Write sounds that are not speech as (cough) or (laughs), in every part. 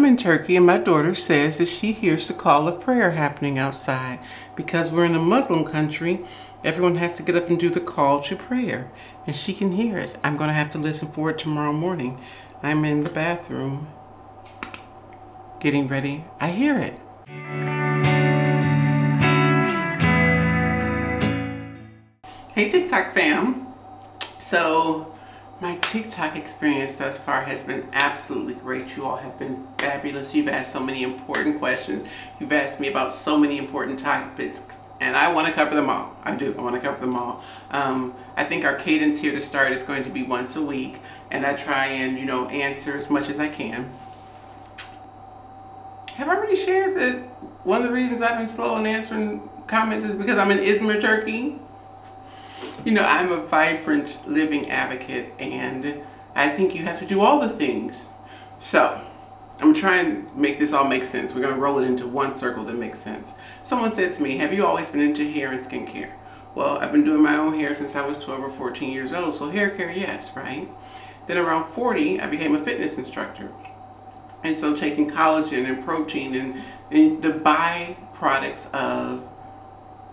I'm in Turkey and my daughter says that she hears the call of prayer happening outside. Because we're in a Muslim country, everyone has to get up and do the call to prayer. And she can hear it. I'm going to have to listen for it tomorrow morning. I'm in the bathroom getting ready. I hear it. Hey TikTok fam. So my TikTok experience thus far has been absolutely great. You all have been fabulous. You've asked so many important questions. You've asked me about so many important topics and I want to cover them all. I do. I want to cover them all. Um, I think our cadence here to start is going to be once a week and I try and, you know, answer as much as I can. Have I already shared that one of the reasons I've been slow in answering comments is because I'm in Izmir, Turkey? You know, I'm a vibrant living advocate and I think you have to do all the things. So, I'm trying to make this all make sense. We're going to roll it into one circle that makes sense. Someone said to me, have you always been into hair and skincare? Well, I've been doing my own hair since I was 12 or 14 years old, so hair care, yes, right? Then around 40, I became a fitness instructor. And so taking collagen and protein and, and the byproducts of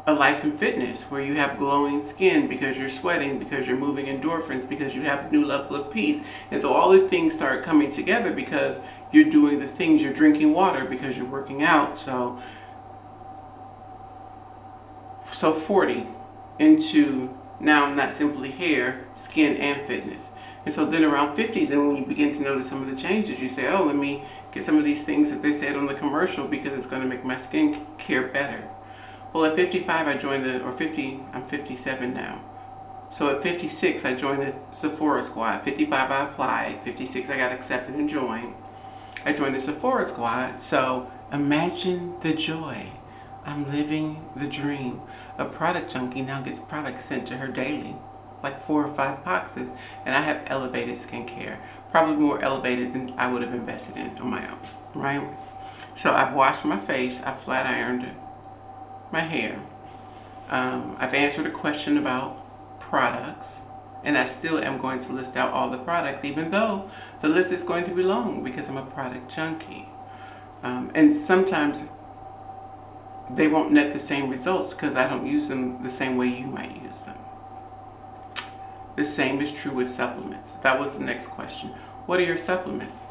a life in fitness where you have glowing skin because you're sweating, because you're moving endorphins, because you have a new level of peace. And so all the things start coming together because you're doing the things, you're drinking water because you're working out. So, so 40 into now not simply hair, skin, and fitness. And so then around 50, then when you begin to notice some of the changes, you say, oh, let me get some of these things that they said on the commercial because it's going to make my skin care better. Well, at 55, I joined the, or 50, I'm 57 now. So at 56, I joined the Sephora squad. 55, I applied. 56, I got accepted and joined. I joined the Sephora squad. So imagine the joy. I'm living the dream. A product junkie now gets products sent to her daily, like four or five boxes, and I have elevated skincare, probably more elevated than I would have invested in on my own, right? So I've washed my face, I've flat ironed it, my hair. Um, I've answered a question about products and I still am going to list out all the products even though the list is going to be long because I'm a product junkie. Um, and sometimes they won't net the same results because I don't use them the same way you might use them. The same is true with supplements. That was the next question. What are your supplements?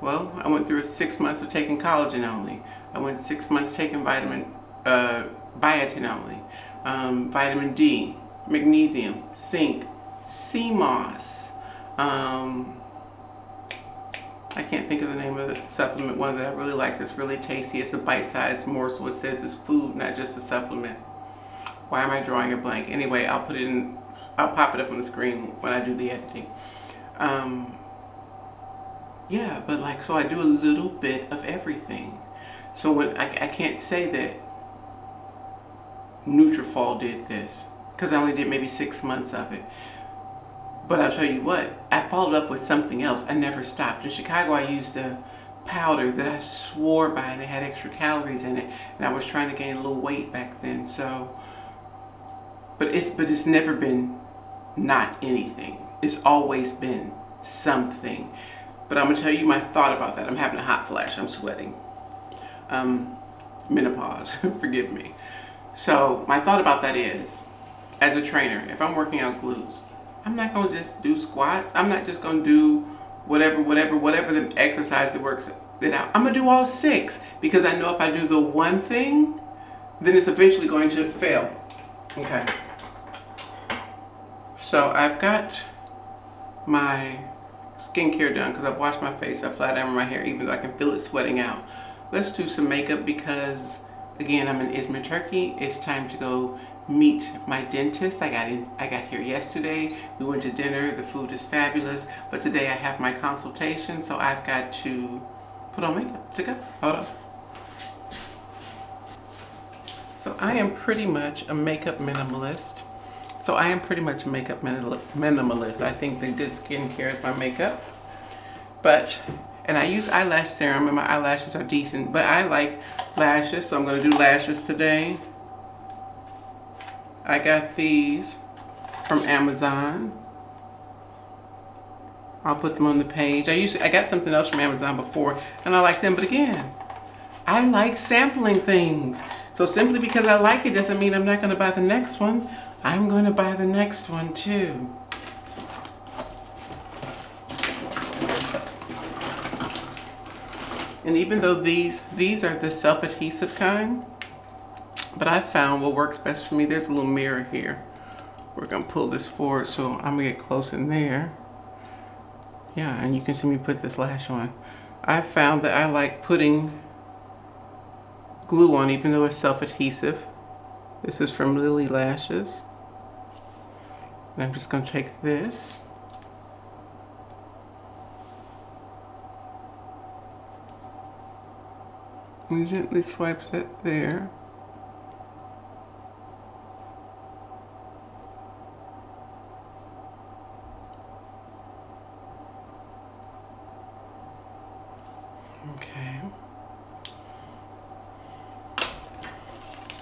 Well, I went through six months of taking collagen only. I went six months taking vitamin uh, biotin only, um, vitamin D, magnesium, zinc, sea moss. Um, I can't think of the name of the supplement one that I really like that's really tasty. It's a bite-sized morsel. It says it's food, not just a supplement. Why am I drawing a blank? Anyway, I'll put it in, I'll pop it up on the screen when I do the editing. Um, yeah, but like, so I do a little bit of everything. So when I, I can't say that Nutrafol did this because I only did maybe six months of it. But I'll tell you what, I followed up with something else. I never stopped. In Chicago, I used a powder that I swore by and it had extra calories in it. And I was trying to gain a little weight back then. So, but it's, but it's never been not anything. It's always been something. But I'm to tell you my thought about that. I'm having a hot flash. I'm sweating. Um, menopause. (laughs) Forgive me. So my thought about that is, as a trainer, if I'm working out glutes, I'm not going to just do squats. I'm not just going to do whatever, whatever, whatever the exercise that works it out. I'm to do all six because I know if I do the one thing, then it's eventually going to fail. Okay. So I've got my skincare done because I've washed my face. I flat ironed my hair even though I can feel it sweating out. Let's do some makeup because Again, I'm in Izmir, Turkey. It's time to go meet my dentist. I got in, I got here yesterday. We went to dinner. The food is fabulous. But today I have my consultation, so I've got to put on makeup to go. Hold on. So I am pretty much a makeup minimalist. So I am pretty much a makeup minimalist. I think the good skincare is my makeup. But and I use eyelash serum and my eyelashes are decent, but I like lashes, so I'm going to do lashes today. I got these from Amazon. I'll put them on the page. I usually I got something else from Amazon before and I like them, but again, I like sampling things. So simply because I like it doesn't mean I'm not going to buy the next one. I'm going to buy the next one too. And even though these, these are the self-adhesive kind, but I found what works best for me, there's a little mirror here. We're gonna pull this forward so I'm gonna get close in there. Yeah, and you can see me put this lash on. I found that I like putting glue on even though it's self-adhesive. This is from Lilly Lashes. And I'm just gonna take this and gently swipe that there. Okay.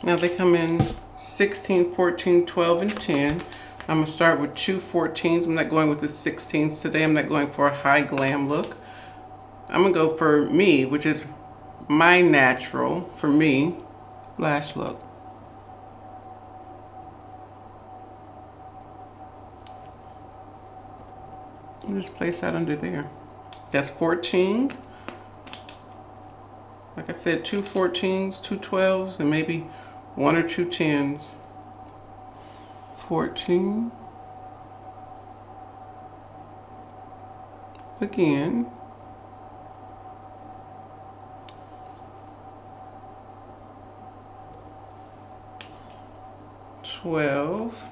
Now they come in 16, 14, 12, and 10. I'm gonna start with two 14s. I'm not going with the 16s today. I'm not going for a high glam look. I'm gonna go for me, which is my natural, for me, lash look. Just place that under there. That's 14. Like I said, two 14s, two 12s, and maybe one or two 10s. 14. Again. 12.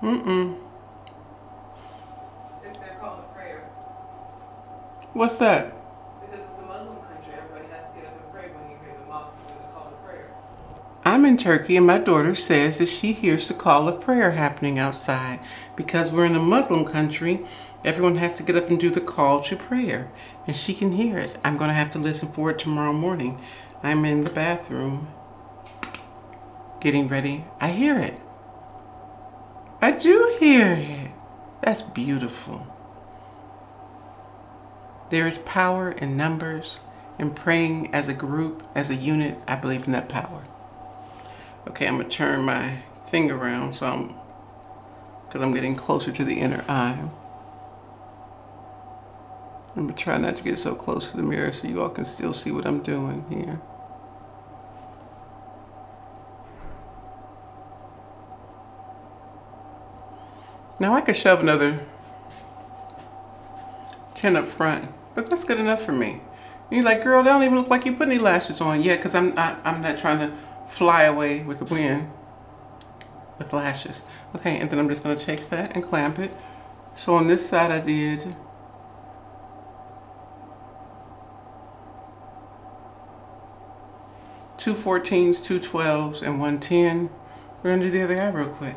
Mm-mm. It's their call to prayer. What's that? In Turkey and my daughter says that she hears the call of prayer happening outside. Because we're in a Muslim country, everyone has to get up and do the call to prayer. And she can hear it. I'm going to have to listen for it tomorrow morning. I'm in the bathroom getting ready. I hear it. I do hear it. That's beautiful. There is power in numbers and praying as a group, as a unit. I believe in that power. Okay, I'm gonna turn my thing around so I'm, because I'm getting closer to the inner eye. I'm gonna try not to get so close to the mirror so you all can still see what I'm doing here. Now I could shove another 10 up front, but that's good enough for me. And you're like, girl, they don't even look like you put any lashes on yet because I'm, I, am i am not trying to fly away with the wind with lashes. Okay, and then I'm just going to take that and clamp it. So on this side I did two 14s, two 12s, and one 10. We're to do the other eye real quick.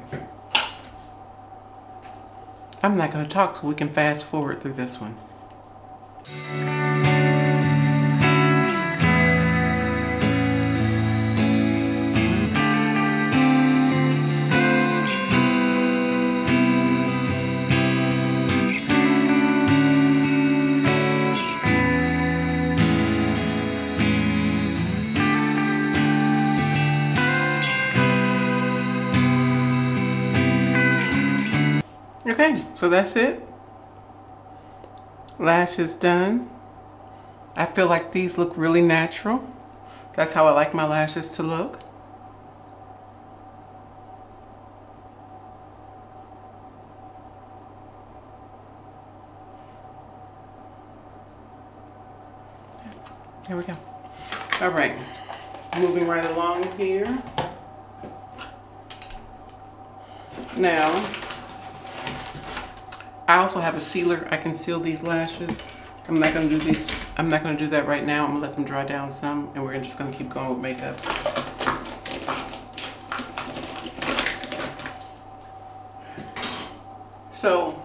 I'm not going to talk so we can fast forward through this one. So that's it. Lashes done. I feel like these look really natural. That's how I like my lashes to look. Here we go. All right, moving right along here. Now, I also have a sealer. I can seal these lashes. I'm not to do these. I'm not to do that right now. I'm to let them dry down some and we're just to keep going with makeup. So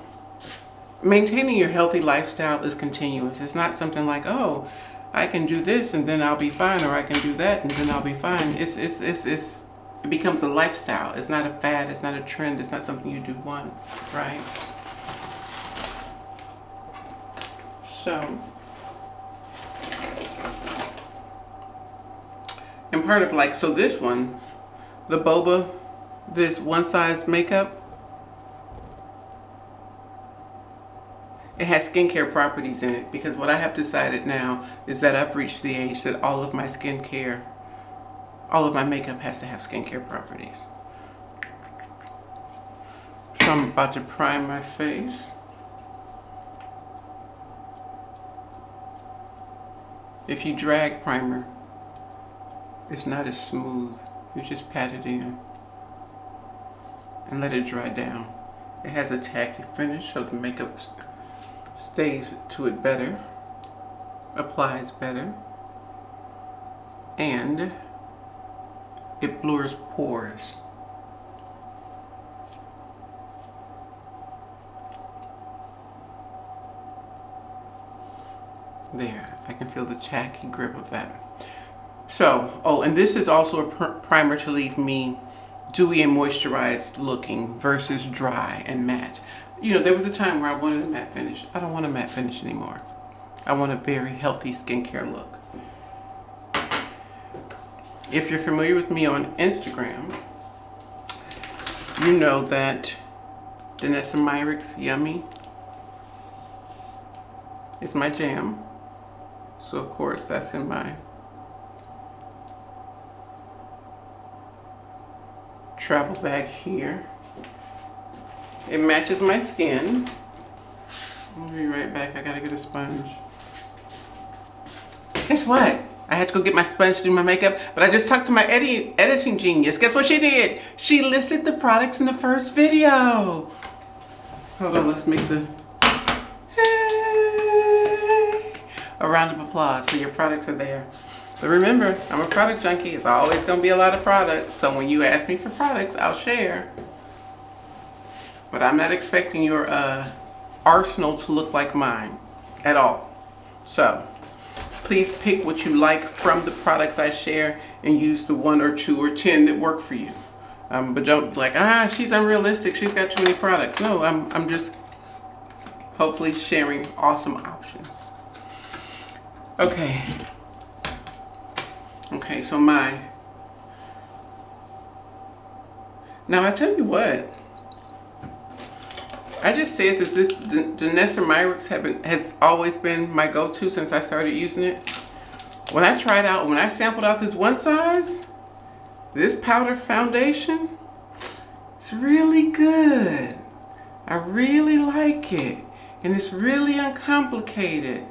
maintaining your healthy lifestyle is continuous. It's not something like, oh, I can do this and then I'll be fine, or I can do that and then I'll be fine. It's it's it's it's it becomes a lifestyle. It's not a fad. It's not a trend. It's not something you do once, right? So, and part of like, so this one, the boba, this one size makeup, it has skincare properties in it because what I have decided now is that I've reached the age that all of my skincare, all of my makeup has to have skincare properties. So I'm about to prime my face. If you drag primer, it's not as smooth. You just pat it in and let it dry down. It has a tacky finish so the makeup stays to it better, applies better, and it blurs pores. There, I can feel the tacky grip of that. So, oh, and this is also a primer to leave me dewy and moisturized looking versus dry and matte you know, there was a time where I wanted a matte finish. I don't want a matte finish anymore. I want a very healthy skincare look. If you're familiar with me on Instagram, you know that Danessa Myricks Yummy is my jam. So of course that's in my travel bag here. It matches my skin. I'll be right back. I gotta get a sponge. Guess what? I had to go get my sponge to do my makeup, but I just talked to my edi editing genius. Guess what she did? She listed the products in the first video. Hold on, let's make the a round of applause so your products are there. But remember, I'm a product junkie. It's always gonna be a lot of products. So when you ask me for products, I'll share. But I'm not expecting your uh, arsenal to look like mine at all. So please pick what you like from the products I share and use the one or two or ten that work for you. Um, but don't like, ah, she's unrealistic. She's got too many products. No, I'm, I'm just hopefully sharing awesome options. Okay. Okay, so my. Now I tell you what, I just said that this Danessa Myricks been, has always been my go-to since I started using it. When I tried out, when I sampled out this one size, this powder foundation, it's really good. I really like it. And it's really uncomplicated.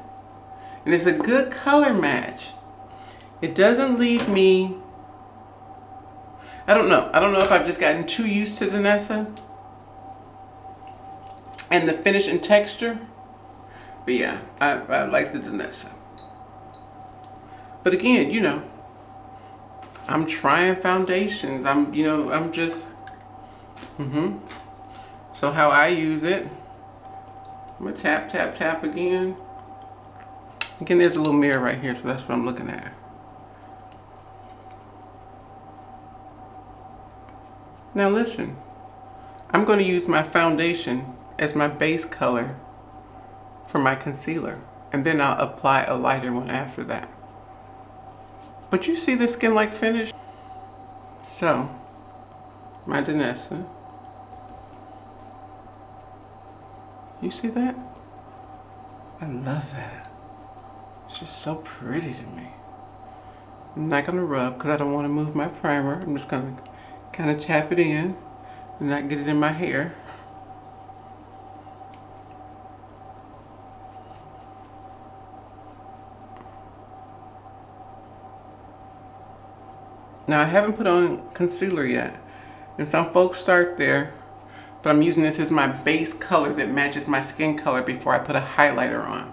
And it's a good color match. It doesn't leave me, I don't know. I don't know if I've just gotten too used to Danessa and the finish and texture. But yeah, I, I like the Danessa. But again, you know, I'm trying foundations. I'm, you know, I'm just, mm-hmm. So how I use it, I'm gonna tap, tap, tap again. Again, there's a little mirror right here, so that's what I'm looking at. Now listen, I'm going to use my foundation as my base color for my concealer. And then I'll apply a lighter one after that. But you see the skin-like finish? So, my Danessa. You see that? I love that. Just so pretty to me. I'm not going to rub because I don't want to move my primer. I'm just going to kind of tap it in and not get it in my hair. Now I haven't put on concealer yet. And some folks start there, but I'm using this as my base color that matches my skin color before I put a highlighter on.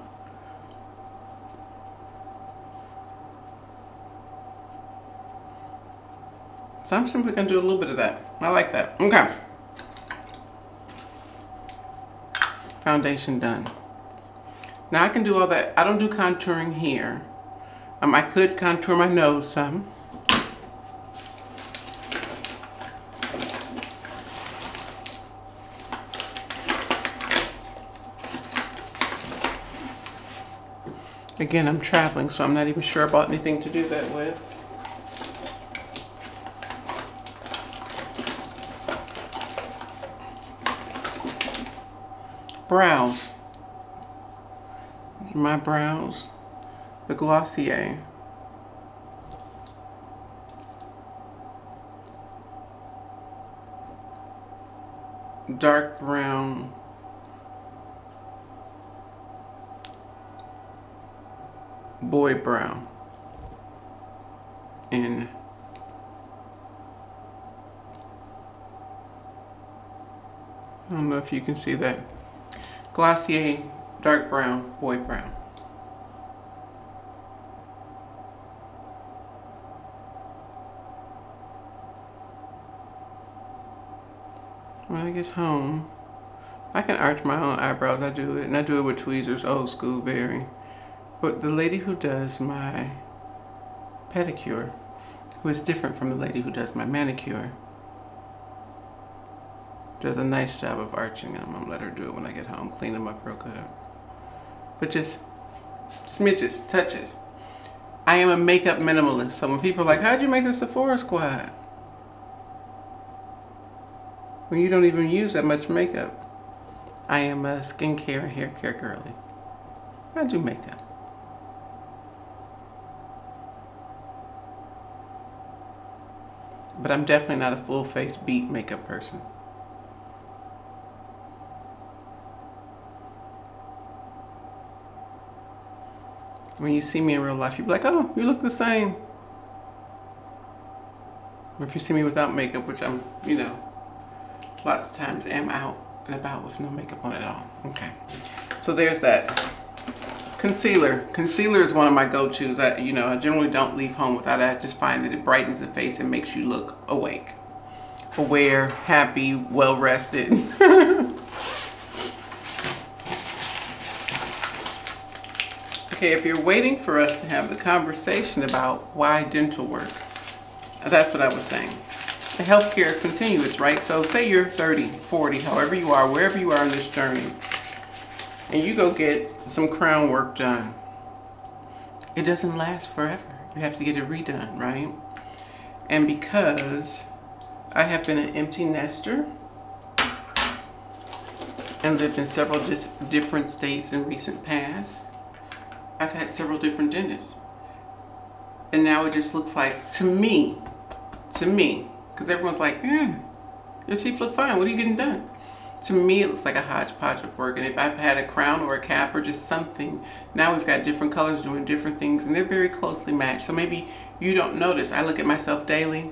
So I'm simply going to do a little bit of that. I like that. Okay. foundation done. Now I can do all that. I don't do contouring here. Um, I could contour my nose some. Again, I'm traveling, so I'm not even sure about anything to do that with. Brows. These are my brows. The Glossier. Dark brown Boy Brow in I don't know if you can see that Glossier dark brown Boy Brow. When I get home I can arch my own eyebrows. I do it and I do it with tweezers old school very. But the lady who does my pedicure, who is different from the lady who does my manicure, does a nice job of arching them. I'm gonna let her do it when I get home, clean them up real good. But just smidges, touches. I am a makeup minimalist, so when people are like, how'd you make the Sephora squad? When you don't even use that much makeup. I am a skincare and hair care girly. I do makeup. But I'm definitely not a full face beat makeup person. When you see me in real life, you'd be like, oh, you look the same. Or if you see me without makeup, which I'm, you know, lots of times am out and about with no makeup on at all. Okay. So there's that. Concealer. Concealer is one of my go-tos. I, you know, I generally don't leave home without it. I just find that it brightens the face and makes you look awake, aware, happy, well-rested. (laughs) okay, if you're waiting for us to have the conversation about why dental work, that's what I was saying. The healthcare is continuous, right? So say you're 30, 40, however you are, wherever you are in this journey, and you go get some crown work done, it doesn't last forever. You have to get it redone, right? And because I have been an empty nester and lived in several different states in recent past, I've had several different dentists. And now it just looks like, to me, to me, because everyone's like, eh, your teeth look fine. What are you getting done? to me it looks like a hodgepodge of work and if I've had a crown or a cap or just something now we've got different colors doing different things and they're very closely matched so maybe you don't notice I look at myself daily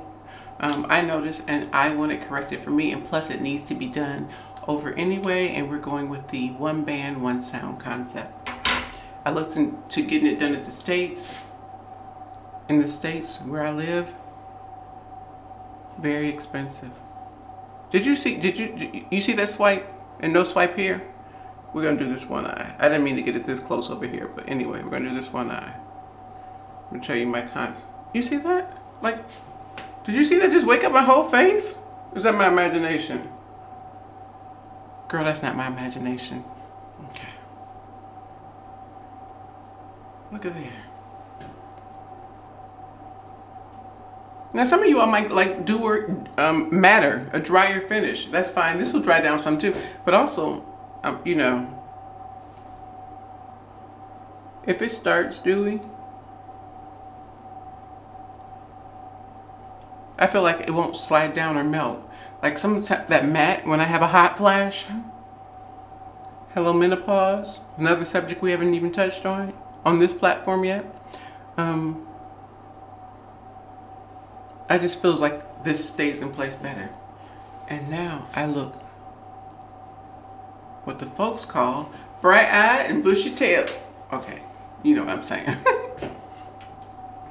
um, I notice and I want it corrected for me and plus it needs to be done over anyway and we're going with the one band one sound concept I looked into getting it done at the States in the States where I live very expensive did you see, did you, did you see that swipe and no swipe here? We're gonna do this one eye. I didn't mean to get it this close over here, but anyway, we're gonna do this one eye. I'm gonna show you my cons. You see that? Like, did you see that just wake up my whole face? Is that my imagination? Girl, that's not my imagination. Okay. Look at there. Now some of you all might like or um, matter, a drier finish. That's fine. This will dry down some too. But also, um, you know, if it starts dewy, I feel like it won't slide down or melt. Like some that matte, when I have a hot flash. Hello menopause, another subject we haven't even touched on on this platform yet. Um, I just feels like this stays in place better. And now I look what the folks call bright-eyed and bushy tailed. Okay, you know what I'm saying. (laughs)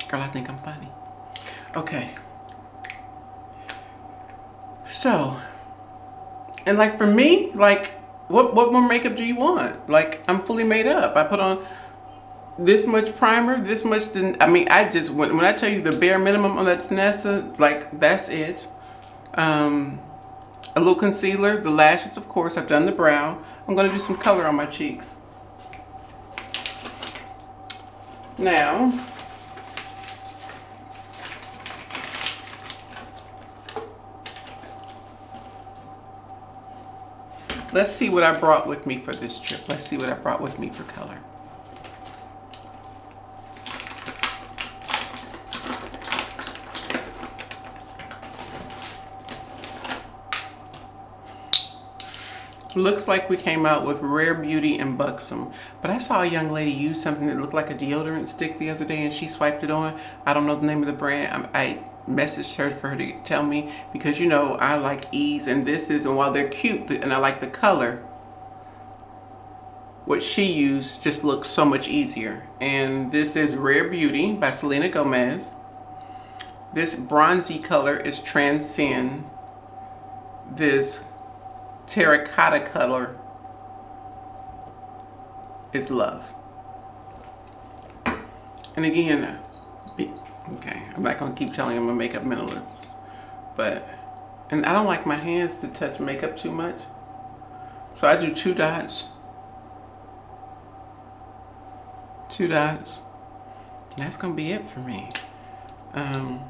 Girl, I think I'm funny. Okay. So, and like for me, like what, what more makeup do you want? Like, I'm fully made up. I put on this much primer, this much, I mean, I just, when, when I tell you the bare minimum on that Danessa, like, that's it. Um, a little concealer, the lashes, of course, I've done the brow. I'm going to do some color on my cheeks. Now, let's see what I brought with me for this trip. Let's see what I brought with me for color. Looks like we came out with Rare Beauty and Buxom. But I saw a young lady use something that looked like a deodorant stick the other day and she swiped it on. I don't know the name of the brand. I, messaged her for her to tell me because you know I like ease and this is, and while they're cute and I like the color, what she used just looks so much easier. And this is Rare Beauty by Selena Gomez. This bronzy color is Transcend. This terracotta color is love. And again, okay, I'm not going to keep telling I'm a makeup minimalist. But, and I don't like my hands to touch makeup too much. So I do two dots. Two dots. That's going to be it for me. Um,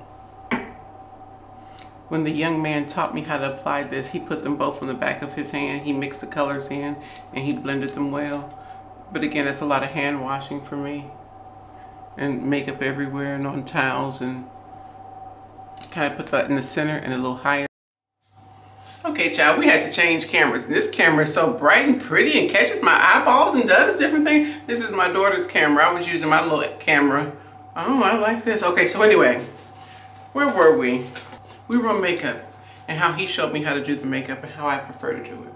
when the young man taught me how to apply this, he put them both on the back of his hand. He mixed the colors in and he blended them well. But again, that's a lot of hand washing for me. And makeup everywhere and on towels and kind of put that in the center and a little higher. Okay, child, we had to change cameras. And this camera is so bright and pretty and catches my eyeballs and does different things. This is my daughter's camera. I was using my little camera. Oh, I like this. Okay, so anyway, where were we? We were on makeup and how he showed me how to do the makeup and how I prefer to do it.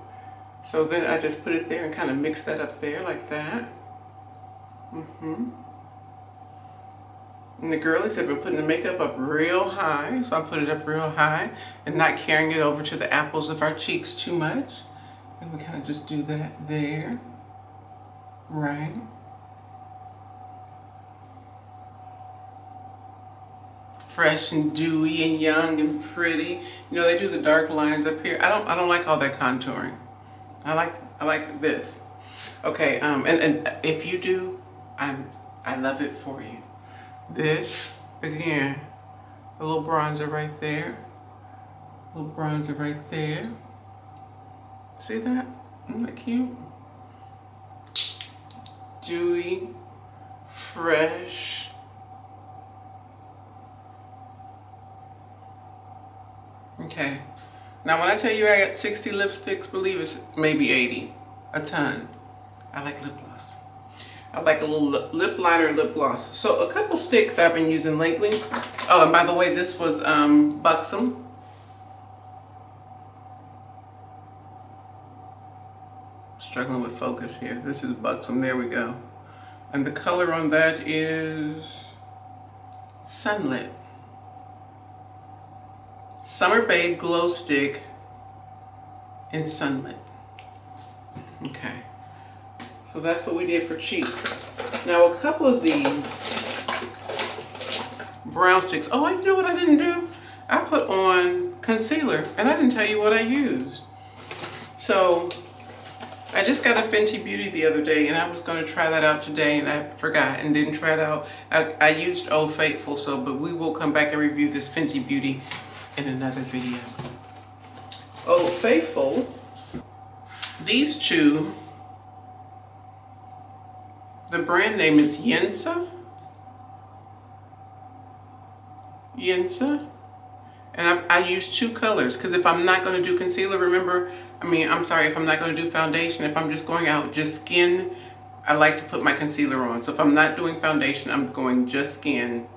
So then I just put it there and kind of mix that up there like that. Mm-hmm. And the girlies have been putting the makeup up real high, so I put it up real high and not carrying it over to the apples of our cheeks too much. And we kind of just do that there, right? Fresh and dewy and young and pretty. You know, they do the dark lines up here. I don't I don't like all that contouring. I like I like this. Okay, um and, and if you do, I'm I love it for you. This again, a little bronzer right there. A little bronzer right there. See that? Isn't that cute? Dewy, fresh, Okay. Now when I tell you I got 60 lipsticks, believe it's maybe 80. A ton. I like lip gloss. I like a little lip liner lip gloss. So a couple sticks I've been using lately. Oh, and by the way, this was um, Buxom. Struggling with focus here. This is Buxom. There we go. And the color on that is Sunlit. Summer Babe Glow Stick in Sunlit. Okay. So that's what we did for cheeks. Now a couple of these brown sticks. Oh, you know what I didn't do? I put on concealer and I didn't tell you what I used. So I just got a Fenty Beauty the other day and I was going to try that out today and I forgot and didn't try it out. I, I used Old Faithful, so but we will come back and review this Fenty Beauty in another video. Oh, Faithful, these two, the brand name is Yensa. Yensa. And I, I use two colors because if I'm not going to do concealer, remember, I mean, I'm sorry, if I'm not going to do foundation, if I'm just going out just skin, I like to put my concealer on. So if I'm not doing foundation, I'm going just skin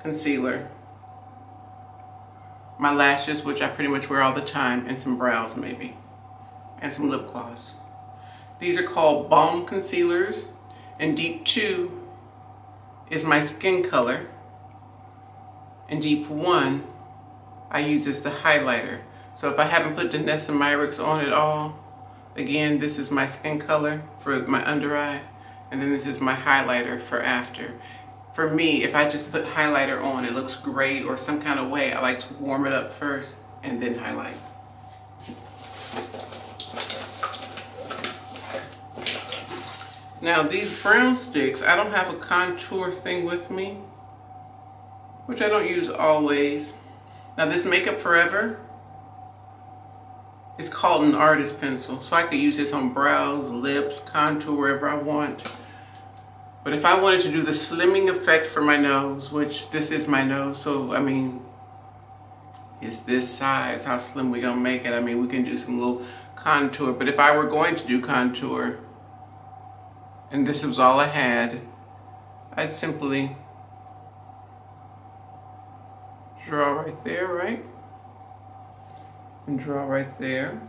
concealer my lashes, which I pretty much wear all the time, and some brows maybe, and some lip gloss. These are called Balm Concealers, and Deep 2 is my skin color, and Deep 1 I use as the highlighter. So if I haven't put the Danessa Myricks on at all, Again, this is my skin color for my under eye. And then this is my highlighter for after. For me, if I just put highlighter on, it looks gray or some kind of way. I like to warm it up first and then highlight. Now these brown sticks, I don't have a contour thing with me, which I don't use always. Now this Makeup Forever, it's called an artist pencil. So I could use this on brows, lips, contour, wherever I want. But if I wanted to do the slimming effect for my nose, which this is my nose, so I mean, it's this size, how slim we gonna make it? I mean, we can do some little contour, but if I were going to do contour, and this was all I had, I'd simply draw right there, right? And draw right there.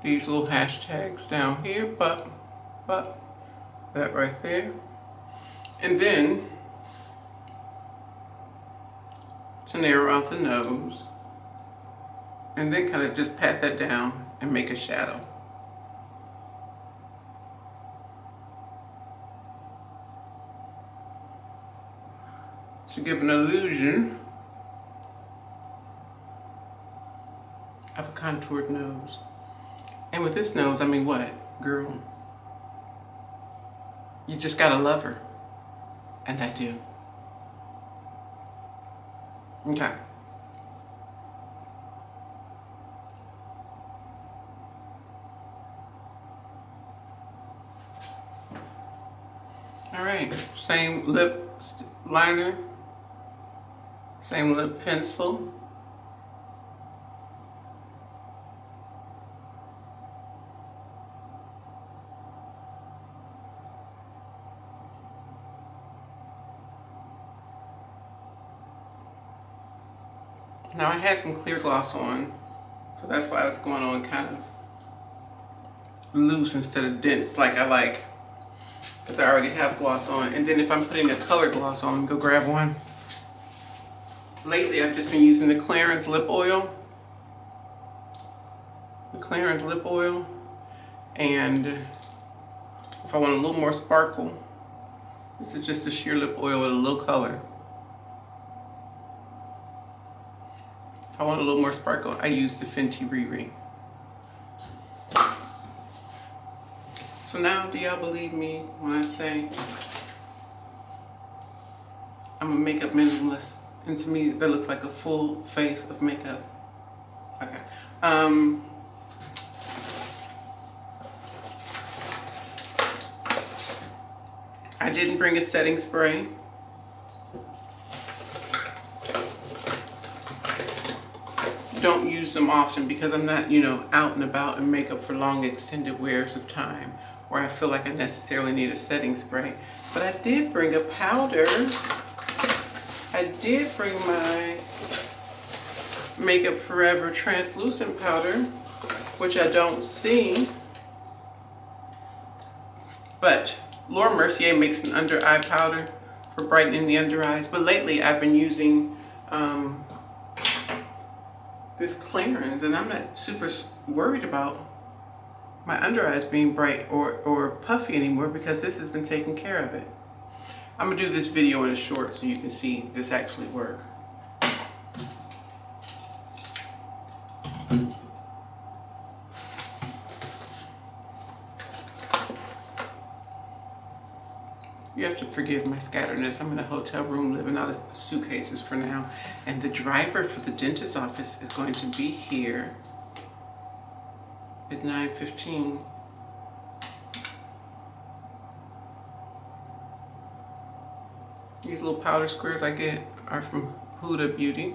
These little hashtags down here, but, but, that right there. And then to narrow out the nose and then kind of just pat that down and make a shadow. To give an illusion of a contoured nose. And with this nose, I mean what, girl? You just gotta love her. And I do. Okay. All right, same lip liner, same lip pencil. Now I had some clear gloss on, so that's why it's going on kind of loose instead of dense like I like. Because I already have gloss on. And then if I'm putting a color gloss on, go grab one. Lately I've just been using the Clarins lip oil. The Clarins lip oil. And if I want a little more sparkle, this is just a sheer lip oil with a little color. I want a little more sparkle, I use the Fenty Riri. So now, do y'all believe me when I say I'm a makeup minimalist? And to me, that looks like a full face of makeup. Okay. Um, I didn't bring a setting spray. don't use them often because I'm not, you know, out and about in makeup for long extended wears of time where I feel like I necessarily need a setting spray. But I did bring a powder. I did bring my Makeup Forever translucent powder, which I don't see. But Laura Mercier makes an under eye powder for brightening the under eyes. But lately I've been using um, this Clarins and I'm not super worried about my under eyes being bright or, or puffy anymore because this has been taking care of it. I'm gonna do this video in a short so you can see this actually work. You have to forgive my scatteredness. I'm in a hotel room living out of suitcases for now. And the driver for the dentist's office is going to be here at 9.15. These little powder squares I get are from Huda Beauty.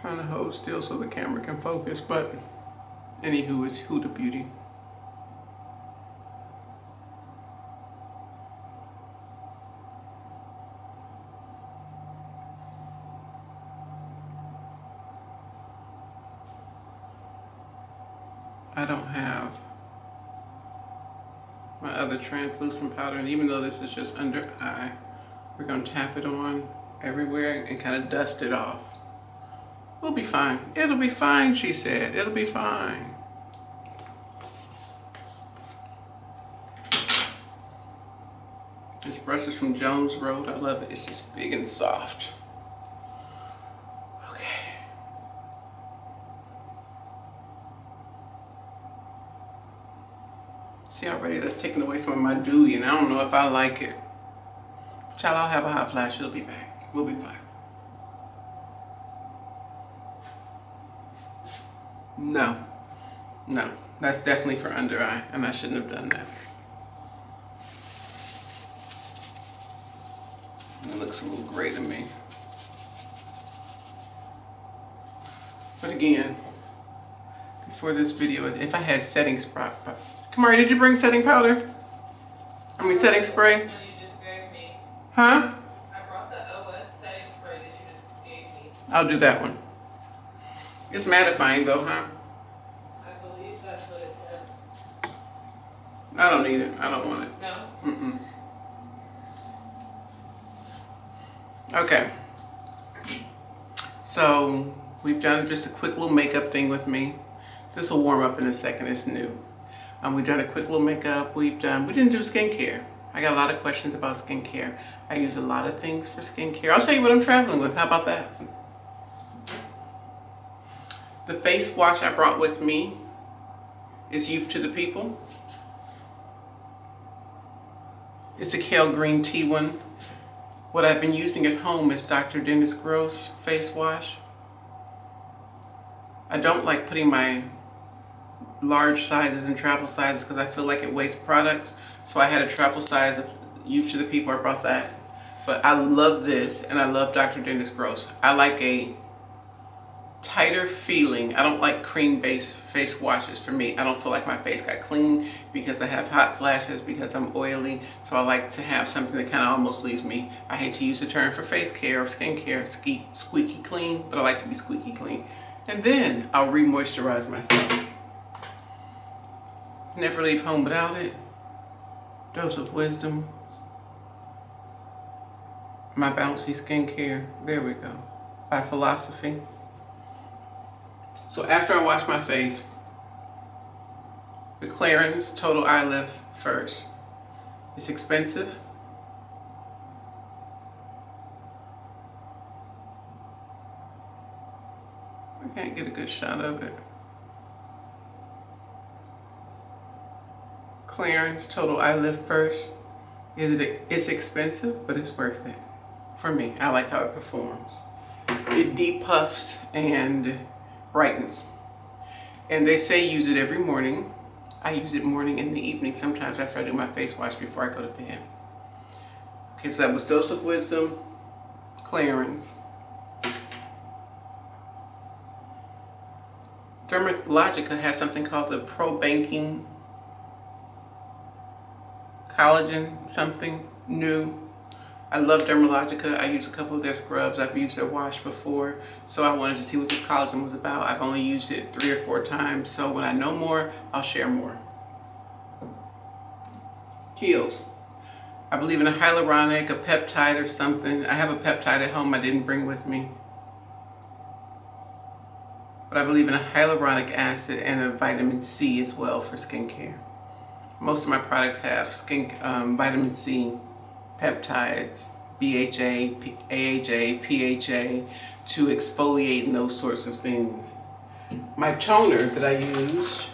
trying to hold still so the camera can focus, but anywho, it's Huda Beauty. I don't have my other translucent powder. And even though this is just under eye, we're gonna tap it on everywhere and kind of dust it off. We'll be fine. It'll be fine, she said. It'll be fine. This brush is from Jones Road. I love it. It's just big and soft. Okay. See already that's taking away some of my dewy and I don't know if I like it. Child, I'll have a hot flash. It'll be back. We'll be fine. No. No. That's definitely for under eye and I shouldn't have done that. It looks a little gray to me. But again, before this video, if I had setting spray, Kamari, did you bring setting powder? I mean setting spray? Huh? I brought the OS setting spray that you just gave me. I'll do that one. It's mattifying though, huh? I believe that's what it says. I don't need it. I don't want it. No? Mm-mm. Okay. So we've done just a quick little makeup thing with me. This will warm up in a second. It's new. Um, we've done a quick little makeup. We've done. We didn't do skincare. I got a lot of questions about skincare. I use a lot of things for skincare. I'll tell you what I'm traveling with. How about that? The face wash I brought with me is Youth to the People. It's a kale green tea one. What I've been using at home is Dr. Dennis Gross face wash. I don't like putting my large sizes and travel sizes because I feel like it wastes products. So I had a travel size of Youth to the People. I brought that. But I love this and I love Dr. Dennis Gross. I like a tighter feeling. I don't like cream based face washes for me. I don't feel like my face got clean because I have hot flashes because I'm oily. So I like to have something that kind of almost leaves me, I hate to use the term for face care or skin care, squeaky clean, but I like to be squeaky clean. And then I'll re-moisturize myself. Never leave home without it. Dose of wisdom. My bouncy skincare. There we go. By philosophy. So after I wash my face, the Clarins Total Eye Lift first. It's expensive. I can't get a good shot of it. Clarins Total Eye Lift first. Is it? It's expensive, but it's worth it. For me, I like how it performs. It depuffs and brightens. And they say use it every morning. I use it morning and the evening, sometimes after I do my face wash before I go to bed. Okay, so that was Dose of Wisdom, Clarins Dermalogica has something called the Pro Banking Collagen something new I love Dermalogica. I use a couple of their scrubs. I've used their wash before, so I wanted to see what this collagen was about. I've only used it three or four times, so when I know more, I'll share more. Kiehl's. I believe in a hyaluronic, a peptide or something. I have a peptide at home I didn't bring with me. But I believe in a hyaluronic acid and a vitamin C as well for skincare. Most of my products have skin um, vitamin C peptides, BHA, AHA, PHA, to exfoliate and those sorts of things. My toner that I use,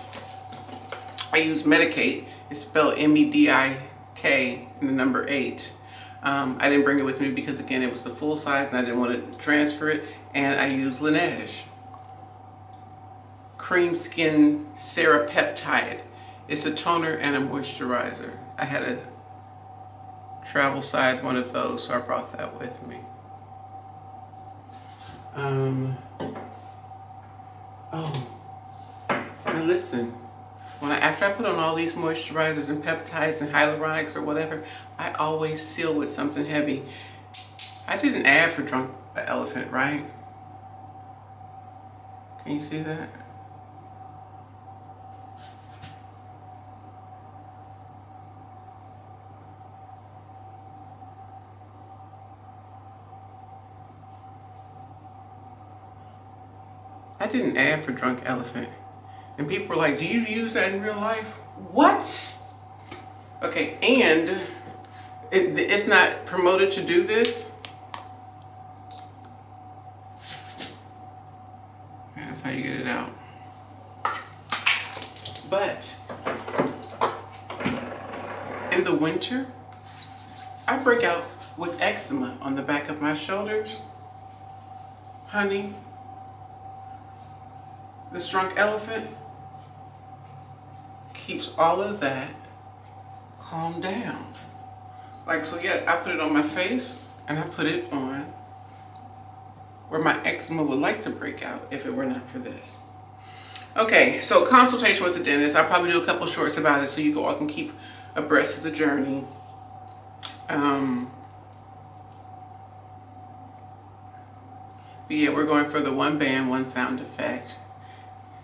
I use Medik8. It's spelled M-E-D-I-K and the number 8. Um, I didn't bring it with me because again it was the full size and I didn't want to transfer it and I use Laneige. Cream Skin Cerapeptide. It's a toner and a moisturizer. I had a travel size one of those, so I brought that with me. Um, oh, now listen, when I, after I put on all these moisturizers and peptides and hyaluronics or whatever, I always seal with something heavy. I did an ad for Drunk Elephant, right? Can you see that? I didn't add for Drunk Elephant. And people were like, do you use that in real life? What? Okay, and it, it's not promoted to do this. That's how you get it out. But in the winter, I break out with eczema on the back of my shoulders. Honey, this drunk elephant keeps all of that calm down. Like, so yes, I put it on my face and I put it on where my eczema would like to break out if it were not for this. Okay, so consultation with the dentist. I'll probably do a couple shorts about it so you all can keep abreast of the journey. Um, but yeah, we're going for the one band, one sound effect.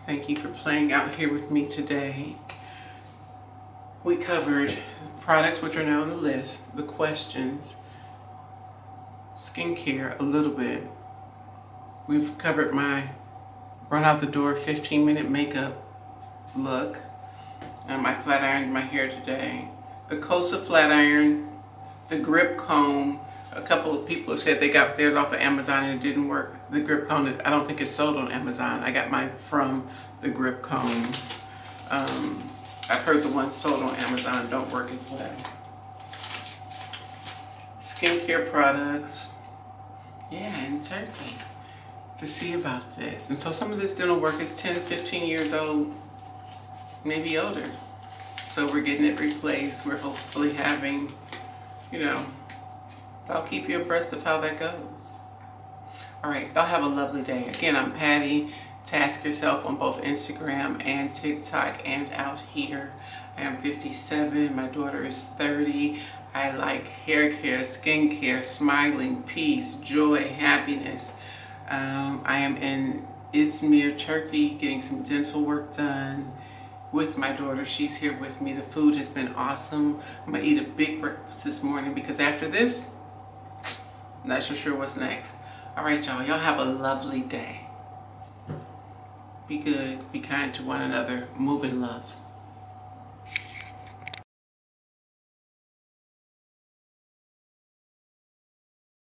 Thank you for playing out here with me today. We covered products which are now on the list, the questions, skincare a little bit. We've covered my run out the door 15 minute makeup look. Um, I flat ironed my hair today. The Kosa flat iron, the grip comb. A couple of people said they got theirs off of Amazon and it didn't work. The grip comb. I don't think it's sold on Amazon. I got mine from the grip comb. Um, I've heard the ones sold on Amazon don't work as well. Skincare products. Yeah, in Turkey to see about this. And so some of this dental work is 10, 15 years old, maybe older. So we're getting it replaced. We're hopefully having, you know, I'll keep you abreast of how that goes. All right, y'all have a lovely day. Again, I'm Patty. Task yourself on both Instagram and TikTok and out here. I am 57. My daughter is 30. I like hair care, skin care, smiling, peace, joy, happiness. Um, I am in Izmir, Turkey, getting some dental work done with my daughter. She's here with me. The food has been awesome. I'm gonna eat a big breakfast this morning because after this, not so sure what's next. All right, y'all. Y'all have a lovely day. Be good. Be kind to one another. Move in love.